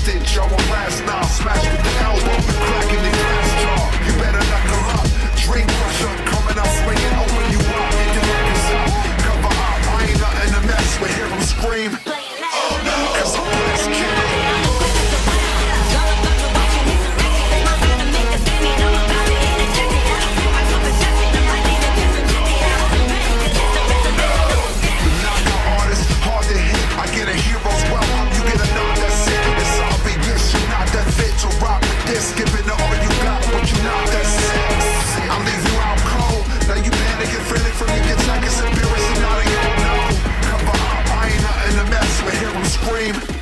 hostage. Y'all will last now. Smash with the house. Niggas giving it all you got, but you not this. I leave you out cold. Now you panic and feeling from you get checkers and beers and now they all know. Cover up, I ain't nothing to mess with. Hear them scream.